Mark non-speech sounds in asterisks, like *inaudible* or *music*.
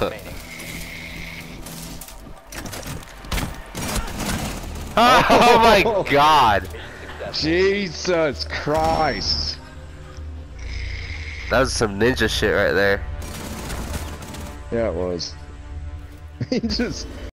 remaining. *laughs* oh my god! Jesus Christ. That was some ninja shit right there. Yeah, it was. *laughs* he just